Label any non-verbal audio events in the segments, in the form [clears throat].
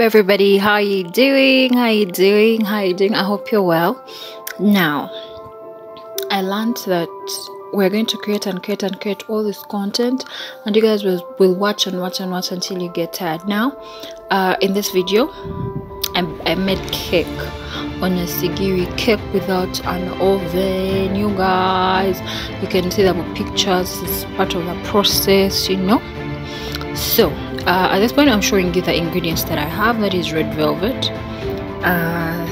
everybody. How you doing? How you doing? How you doing? I hope you're well. Now i learned that we're going to create and create and create all this content and you guys will, will watch and watch and watch until you get tired. Now uh, in this video I, I made cake. On a sigiri cake without an oven you guys. You can see the pictures it's part of the process you know? So uh, at this point i'm showing you the ingredients that i have. That is red velvet. Uh,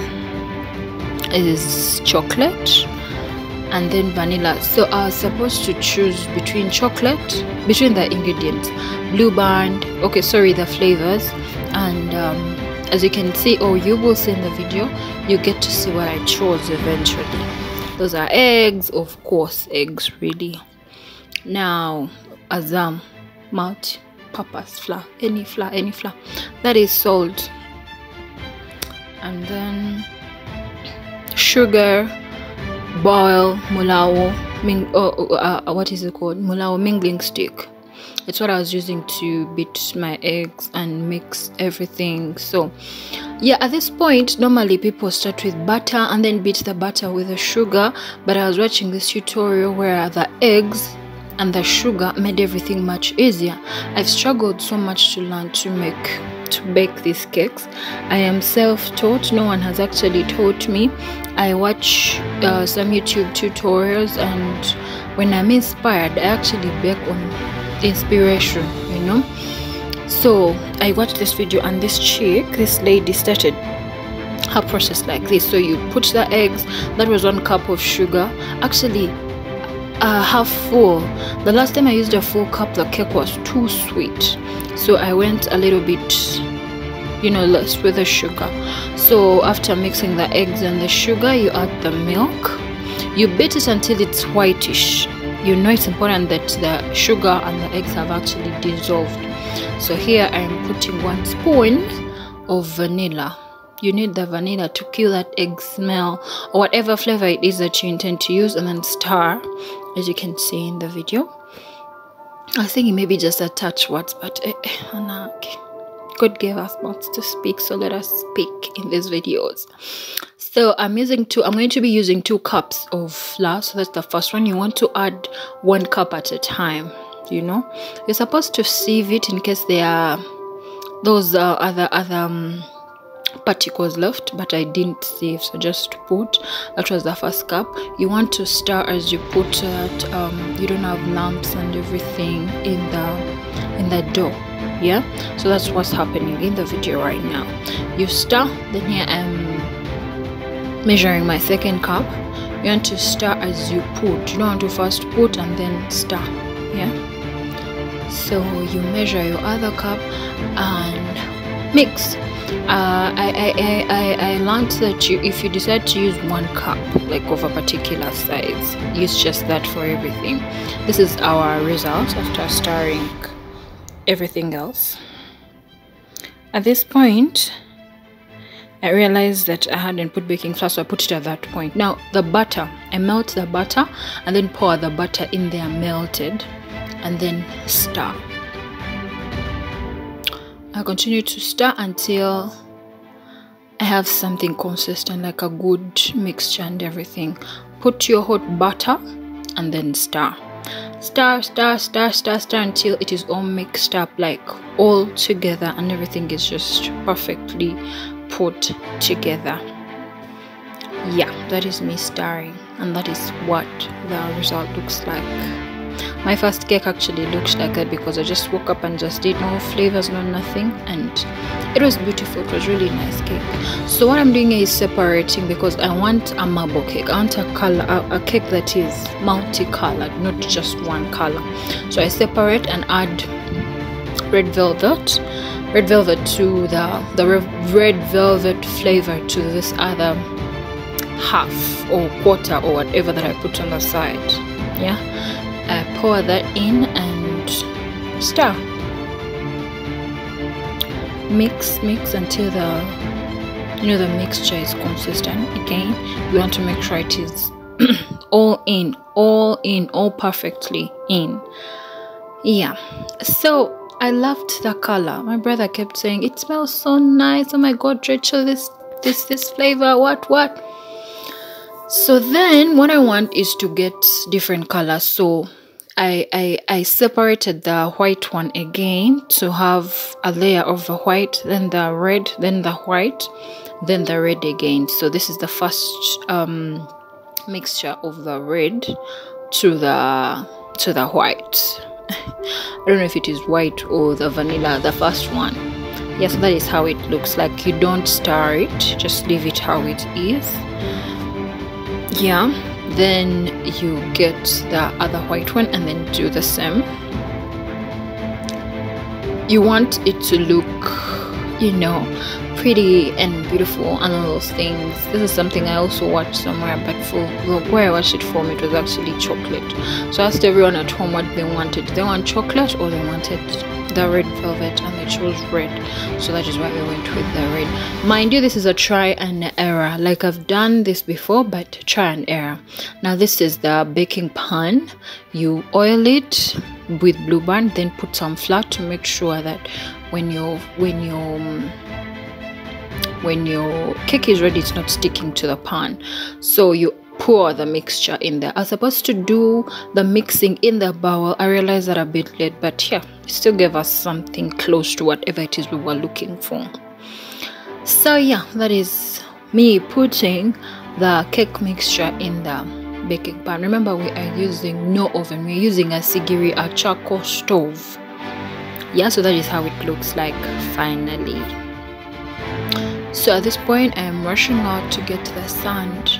is chocolate and then vanilla. So i was supposed to choose between chocolate between the ingredients. Blue band. Okay sorry the flavors. And um, as you can see or you will see in the video you get to see what i chose eventually. Those are eggs of course eggs really. Now azam multi purpose flour any flour any flour. That is salt. And then sugar boil mulao ming oh, uh, uh, what is it called? Mulao mingling stick. It's what i was using to beat my eggs and mix everything. So yeah at this point normally people start with butter and then beat the butter with the sugar but i was watching this tutorial where the eggs and the sugar made everything much easier. I've struggled so much to learn to make to bake these cakes. I am self-taught. No one has actually taught me. I watch uh, some YouTube tutorials and when I'm inspired, I actually bake on inspiration, you know. So I watched this video and this chick, this lady started her process like this. So you put the eggs, that was one cup of sugar. Actually, uh, half full. The last time I used a full cup, the cake was too sweet. So I went a little bit, you know, less with the sugar. So after mixing the eggs and the sugar, you add the milk. You beat it until it's whitish. You know it's important that the sugar and the eggs have actually dissolved. So here I'm putting one spoon of vanilla you need the vanilla to kill that egg smell or whatever flavor it is that you intend to use and then stir as you can see in the video. I think it may be just a touch words but eh, eh, god gave us mouths to speak so let us speak in these videos. So i'm using two i'm going to be using two cups of flour. So that's the first one. You want to add one cup at a time you know? You're supposed to sieve it in case there are those uh, other other um, particles left but i didn't save so just put that was the first cup. You want to stir as you put it um, you don't have lumps and everything in the in the dough yeah? So that's what's happening in the video right now. You stir then here i'm measuring my second cup. You want to stir as you put. You don't want to first put and then stir yeah? So you measure your other cup and mix uh, I, I, I, I learned that you, if you decide to use one cup, like of a particular size, use just that for everything. This is our result after stirring everything else. At this point, I realized that I hadn't put baking flour, so I put it at that point. Now, the butter, I melt the butter and then pour the butter in there melted and then stir. I continue to stir until I have something consistent like a good mixture and everything. Put your hot butter and then stir. Stir, stir, stir, stir, stir until it is all mixed up like all together and everything is just perfectly put together. Yeah, that is me stirring and that is what the result looks like my first cake actually looked like that because I just woke up and just did no flavors, no nothing, and it was beautiful. It was really nice cake. So what I'm doing is separating because I want a marble cake. I want a color, a, a cake that is multicolored, not just one color. So I separate and add red velvet red velvet to the the red velvet flavor to this other half or quarter or whatever that I put on the side yeah uh, pour that in and stir mix mix until the you know the mixture is consistent again you want to make sure it is [clears throat] all in all in all perfectly in yeah so I loved the color. My brother kept saying, It smells so nice. Oh my god, Racheal, this this this flavor, what what? So then what I want is to get different colors. So I, I I separated the white one again to have a layer of the white, then the red, then the white, then the red again. So this is the first um, mixture of the red to the to the white. [laughs] I don't know if it is white or the vanilla, the first one. Yeah, so that is how it looks like. You don't stir it, just leave it how it is. Yeah, then you get the other white one and then do the same. You want it to look, you know, pretty and beautiful and all those things. This is something I also watched somewhere, but for where I watched it from, it was actually chocolate. So I asked everyone at home what they wanted. They want chocolate or they wanted the red velvet, and they chose red. So that is why we went with the red. Mind you, this is a try and error. Like I've done this before, but try and error. Now this is the baking pan. You oil it with Blue Band, then put some flour to make sure that when you're when you um, when your cake is ready it's not sticking to the pan. So you pour the mixture in there. I was supposed to do the mixing in the bowl i realized that a bit late but yeah it still gave us something close to whatever it is we were looking for. So yeah that is me putting the cake mixture in the baking pan. Remember we are using no oven. We're using a sigiri a charcoal stove. Yeah so that is how it looks like finally so at this point i'm rushing out to get the sand.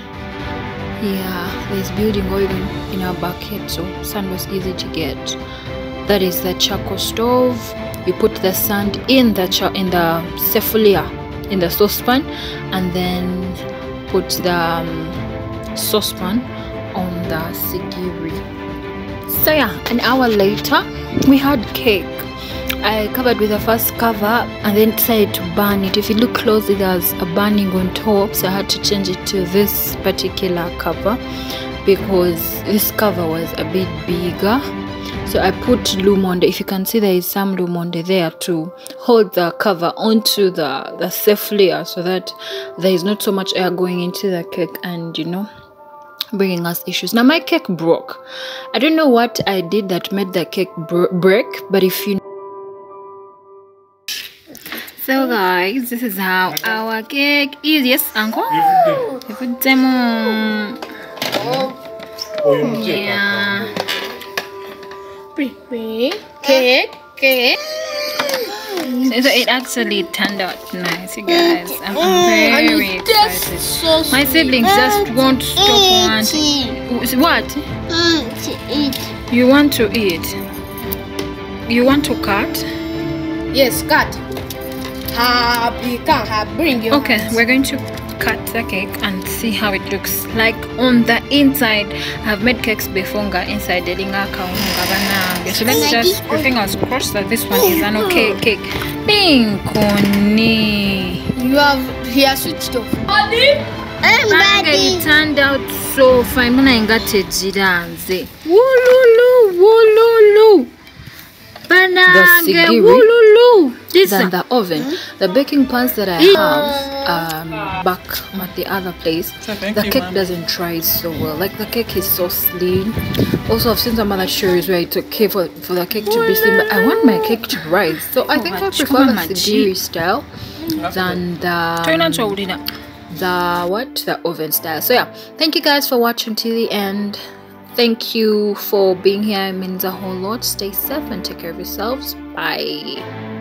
Yeah there's building oil in our bucket so sand was easy to get. That is the charcoal stove. You put the sand in the in the in the saucepan and then put the um, saucepan on the sigiri so yeah an hour later we had cake I covered with the first cover and then decided to burn it. If you look closely, there's a burning on top, so I had to change it to this particular cover because this cover was a bit bigger. So I put Lumonde. If you can see, there is some Lumonde there to hold the cover onto the the safe layer so that there is not so much air going into the cake and you know bringing us issues. Now my cake broke. I don't know what I did that made the cake break, but if you so guys, this is how our cake is. Yes, uncle? You put them on. Yeah. Cake, cake. So it actually turned out nice, you guys. I'm, I'm very excited. So My siblings just won't stop wanting. What? You want to eat? You want to cut? Yes, cut happy can bring you okay we're going to cut the cake and see how it looks like on the inside. I've made cakes before inside the so let's just put fingers crossed that this one is an okay [laughs] cake. Pinkoni. you have here switched off. It turned out so fine. When I got it jiranze wululu. Wululu banange wululu. this than the oven. Mm -hmm. The baking pans that I have um, back at the other place, the cake doesn't dry so well. Like the cake is so slim. Also, I've seen some other shows where it's okay for, for the cake to be slim, but I want my cake to rise. So I think I prefer the Sigiri style than the the what the oven style. So yeah, thank you guys for watching till the end. Thank you for being here. It means a whole lot. Stay safe and take care of yourselves. Bye.